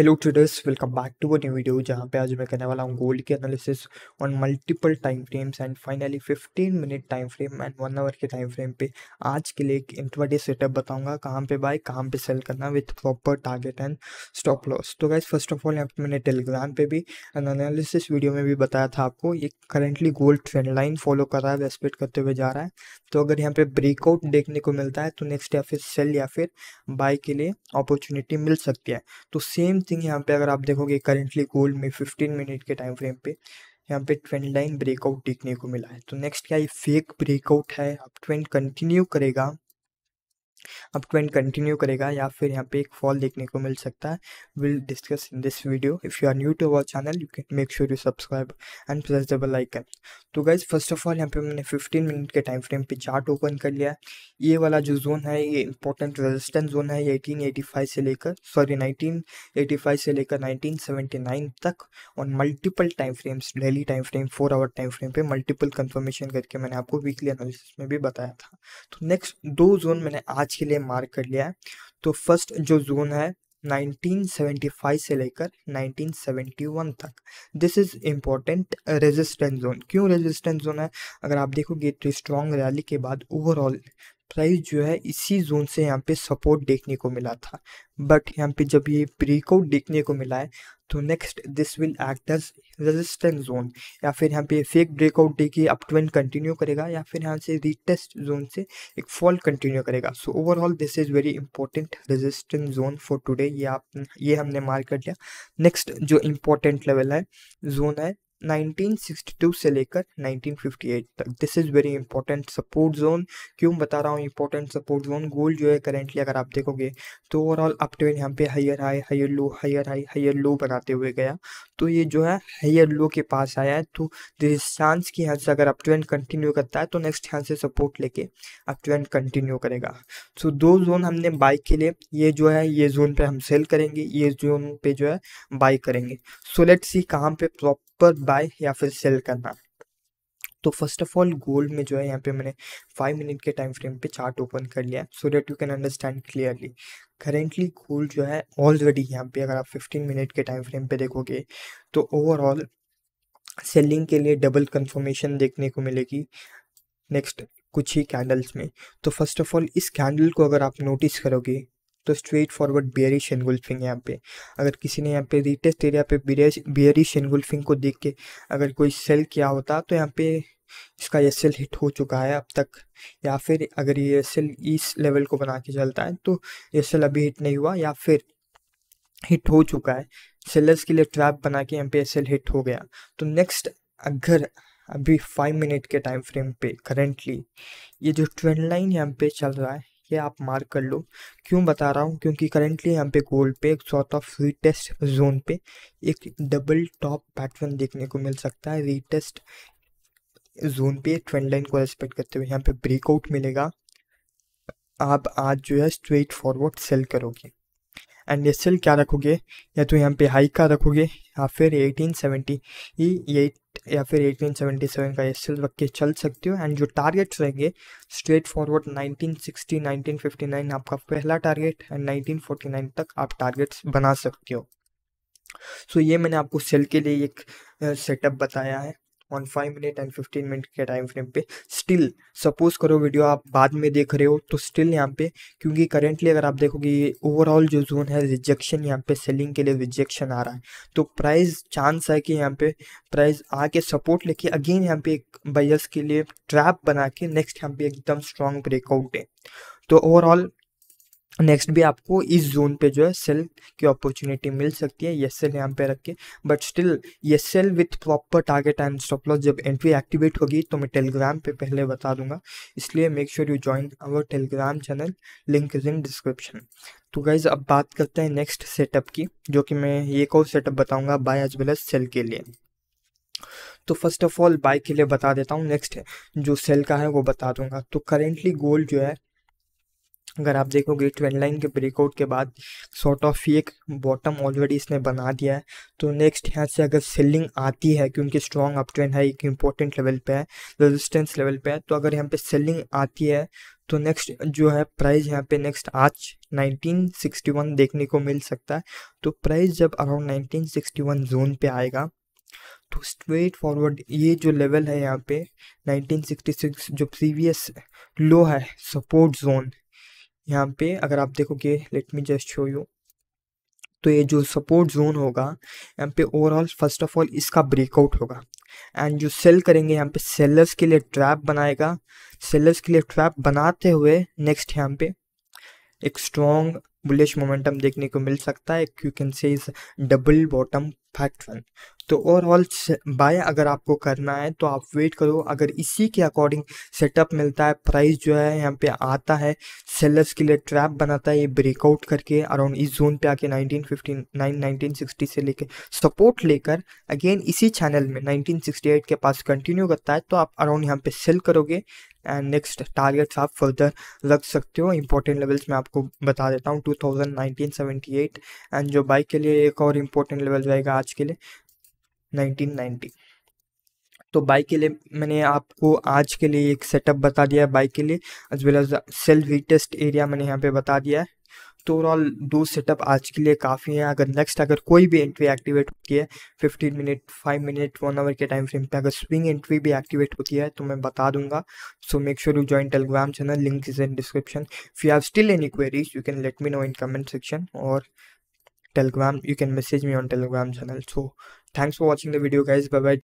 Hello traders welcome back to new video जहाँ पे आज मैं करने वाला हूँ गोल्ड के analysis on multiple time frames and finally 15 minute time frame and one hour के टाइम फ्रेम पे आज के लिए एक इंट्राडे सेटअप बताऊँगा, कहाँ पे बाय कहाँ पे सेल करना with proper target and stop loss तो गाइज़ फ़र्स्ट ऑफ़ ऑल यहाँ पे मैंने टेलीग्राम पे भी एन एनालिसिस वीडियो में भी बताया था आपको। ये currently gold trend line follow कर रहा है रेस्पेक्ट करते हुए जा रहा है। तो अगर यहाँ पे ब्रेकआउट देखने को मिलता है तो नेक्स्ट या फिर सेल या फिर बाय के लिए अपॉर्चुनिटी मिल सकती है। तो सेम थिंग यहाँ पे अगर आप देखोगे करेंटली गोल्ड में 15 मिनट के टाइम फ्रेम पे, यहाँ पे ट्रेंड लाइन ब्रेकआउट देखने को मिला है। तो नेक्स्ट क्या ये फेक ब्रेकआउट है, अब ट्रेंड कंटिन्यू करेगा। अब ट्रेंड कंटिन्यू करेगा या फिर यहाँ पे एक फॉल देखने को मिल सकता है। Will discuss in this video if you are new to our channel you can make sure you subscribe and press the bell icon तो गाइज़ फ़र्स्ट ऑफ़ ऑल यहाँ पे मैंने 15 मिनट के टाइम फ्रेम पे चार्ट ओपन कर लिया ये वाला जो जोन है, ये इंपॉर्टेंट रेजिस्टेंस जोन है, ये 1885 से लेकर सॉरी 1985 से लेकर 1979 तक और multiple time frames daily time frame four hour time frame पे मल्टीपल कंफर्मेशन करके मैंने आपको वीकली एनालिसिस में भी बताया था। तो नेक्स्ट दो जोन मैंने आज के लिए मार्क कर लिया है। तो फ़र्स्ट जो जोन है 1975 से लेकर 1971 तक। This is important resistance zone क्यों रेजिस्टेंस जोन है? अगर आप देखोगे तो स्ट्रॉन्ग रैली के बाद ओवरऑल प्राइस जो है इसी जोन से यहाँ पे सपोर्ट देखने को मिला था। बट यहाँ पे जब ये ब्रेकआउट देखने को मिला है तो next this will act as resistance zone या फिर यहाँ पे फेक ब्रेकआउट देखिए अप ट्वेंट कंटिन्यू करेगा, या फिर यहाँ से रीटेस्ट जोन से एक फॉल कंटिन्यू करेगा। So overall this is very important resistance zone for today ये आप, ये हमने मार्क कर लिया। नेक्स्ट जो इम्पोर्टेंट लेवल है जोन है 1962 से लेकर 1958 तक। This is very important support zone क्यों बता रहा हूँ इंपॉर्टेंट सपोर्ट जोन गोल्ड जो है करेंटली अगर आप देखोगे तो ओवरऑल अप यहाँ पे higher high higher low higher high higher low बनाते हुए गया। तो ये जो है हायर लो के पास आया है। तो दिस चांस कि यहाँ से अगर अप ट्रेंड कंटिन्यू करता है तो नेक्स्ट यहाँ से सपोर्ट लेके अप ट्रेंड कंटिन्यू करेगा। सो so, दो जोन हमने बाई के लिए ये जो है ये जोन पे हम सेल करेंगे ये जोन पे जो है बाई करेंगे। सो लेट सी कहाँ पे प्रॉपर पर बाय या फिर सेल करना। तो फ़र्स्ट ऑफ़ ऑल गोल्ड में जो है यहाँ पे मैंने फाइव मिनट के टाइम फ्रेम पे चार्ट ओपन कर लिया so that you can understand clearly currently gold जो है ऑलरेडी यहाँ पे अगर आप फिफ्टीन मिनट के टाइम फ्रेम पे देखोगे तो ओवरऑल सेलिंग के लिए डबल कंफर्मेशन देखने को मिलेगी नेक्स्ट कुछ ही कैंडल्स में. तो फ़र्स्ट ऑफ़ ऑल इस कैंडल को अगर आप नोटिस करोगे तो स्ट्रेट फॉरवर्ड बियरिश एनगुल्फिंग यहाँ पे। अगर किसी ने यहाँ पे रिटेस्ट एरिया पे बियरिश एनगुल्फिंग को देख के अगर कोई सेल किया होता तो यहाँ पे इसका एस एल हिट हो चुका है अब तक। या फिर अगर ये एस एल इस लेवल को बना के चलता है तो एस एल अभी हिट नहीं हुआ या फिर हिट हो चुका है। सेलर्स के लिए ट्रैप बना के यहाँ पे एस एल हिट हो गया। तो नेक्स्ट अगर अभी फाइव मिनट के टाइम फ्रेम पे करेंटली ये जो ट्रेंड लाइन यहाँ पे चल रहा है ये आप मार्क कर लो। क्यों बता रहा हूँ? क्योंकि करेंटली यहाँ पे गोल्ड पे एक सॉर्ट ऑफ़ रीटेस्ट जोन पे एक डबल टॉप पैटर्न देखने को मिल सकता है। रीटेस्ट जोन पे ट्रेंड लाइन को रेस्पेक्ट करते हुए यहाँ पे ब्रेकआउट मिलेगा। आप आज जो है स्ट्रेट फॉरवर्ड सेल करोगे। एंड ये सेल क्या रखोगे? या तो यहाँ पे हाई का रखोगे या फिर 1870 एट या फिर 1877 का एस एल रख के चल सकते हो। एंड जो टारगेट्स रहेंगे स्ट्रेट फॉरवर्ड 1960 1959 आपका पहला टारगेट एंड 1949 तक आप टारगेट्स बना सकते हो। सो so, ये मैंने आपको सेल के लिए एक सेटअप बताया है। On five minute and fifteen minute के टाइम फ्रेम पे। स्टिल सपोज़ करो वीडियो आप बाद में देख रहे हो तो स्टिल यहाँ पे, क्योंकि करेंटली अगर आप देखोगे ओवरऑल जो जोन है रिजेक्शन यहाँ पे सेलिंग के लिए रिजेक्शन आ रहा है। तो प्राइस चांस है कि यहाँ पे प्राइस आके सपोर्ट लेके अगेन यहाँ पे एक बायर्स के लिए ट्रैप बना के नेक्स्ट यहाँ पे एकदम स्ट्रॉन्ग ब्रेकआउट है। तो ओवरऑल नेक्स्ट भी आपको इस जोन पे जो है सेल की अपॉर्चुनिटी मिल सकती है। येस सेल यहाँ पे रख के। But still yes sell with proper target and stop loss जब एंट्री एक्टिवेट होगी तो मैं टेलीग्राम पे पहले बता दूँगा। इसलिए make sure you join our Telegram channel link is in description तो गाइज़ अब बात करते हैं नेक्स्ट सेटअप की, जो कि मैं एक और सेटअप बताऊँगा buy as well as sell के लिए। तो फ़र्स्ट ऑफ़ ऑल बाय के लिए बता देता हूँ। नेक्स्ट जो सेल का है वो बता दूँगा। तो करेंटली गोल्ड जो है अगर आप देखोगे ट्वेंट लाइन के ब्रेकआउट के बाद सॉर्ट ऑफ़ एक बॉटम ऑलरेडी इसने बना दिया है। तो नेक्स्ट यहाँ से अगर सेलिंग आती है, क्योंकि स्ट्रॉन्ग अप ट्रेंड है, एक इंपॉर्टेंट लेवल पे है रेजिस्टेंस लेवल पे है तो अगर यहाँ पे सेलिंग आती है तो नेक्स्ट जो है प्राइस यहाँ पे नेक्स्ट आज 1961 देखने को मिल सकता है। तो प्राइस जब अराउंड 1961 जोन पे आएगा तो स्ट्रेट फॉरवर्ड ये जो लेवल है यहाँ पे 1966 जो प्रीवियस लो है सपोर्ट जोन यहाँ पे अगर आप देखोगे let me just show you तो ये जो सपोर्ट जोन होगा, यहाँ पे ओवरऑल फ़र्स्ट ऑफ़ ऑल इसका ब्रेकआउट होगा। एंड जो सेल करेंगे, यहाँ पे सेलर्स के लिए ट्रैप बनाएगा। सेलर्स के लिए ट्रैप बनाते हुए नेक्स्ट यहाँ पे एक स्ट्रॉन्ग बुलिश मोमेंटम देखने को मिल सकता है you can say is double bottom fact तो ओवरऑल बाय अगर आपको करना है तो आप वेट करो। अगर इसी के अकॉर्डिंग सेटअप मिलता है प्राइस जो है यहाँ पे आता है सेलर्स के लिए ट्रैप बनाता है, ये ब्रेकआउट करके अराउंड इस जोन पे आके 1959 1960 से लेके सपोर्ट लेकर अगेन इसी चैनल में 1968 के पास कंटिन्यू करता है तो आप अराउंड यहाँ पे सेल करोगे। एंड नेक्स्ट टारगेट्स आप फर्दर रख सकते हो। इंपॉर्टेंट लेवल्स मैं आपको बता देता हूँ 2019-78 एंड जो बाइक के लिए एक और इम्पोर्टेंट लेवल रहेगा आज के लिए 1990 तो बाइक के लिए मैंने आपको आज के लिए एक सेटअप बता दिया है बाइक के लिए as well as sell retest area मैंने यहाँ पे बता दिया है। तो ओवरऑल दो सेटअप आज के लिए काफ़ी हैं। अगर नेक्स्ट अगर कोई भी एंट्री एक्टिवेट होती है 15 minute five minute one hour के टाइम फ्रेम पे अगर स्विंग एंट्री भी एक्टिवेट होती है तो मैं बता दूँगा। So make sure you join Telegram channel link is in description if you have still any queries you can let me know in comment section और telegram, you can message me on telegram channel so, thanks for watching the video, guys bye bye